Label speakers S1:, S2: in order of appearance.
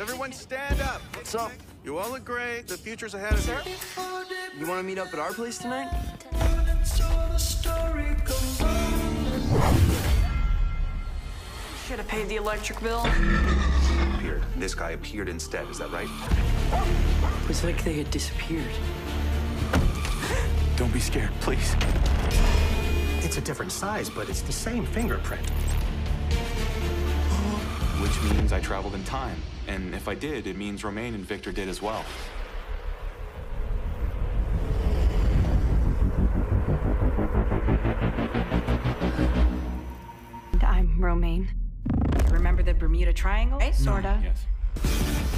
S1: Everyone stand up.
S2: What's up?
S1: You all agree the future's ahead of you.
S2: You want to meet up at our place tonight?
S3: Should have paid the electric bill.
S4: Appeared. This guy appeared instead, is that right?
S2: It was like they had disappeared.
S5: Don't be scared, please.
S6: It's a different size, but it's the same fingerprint.
S5: Which means I traveled in time. And if I did, it means Romane and Victor did as well.
S3: I'm Romane. Remember the Bermuda Triangle? Right? Sorta.
S5: Yes.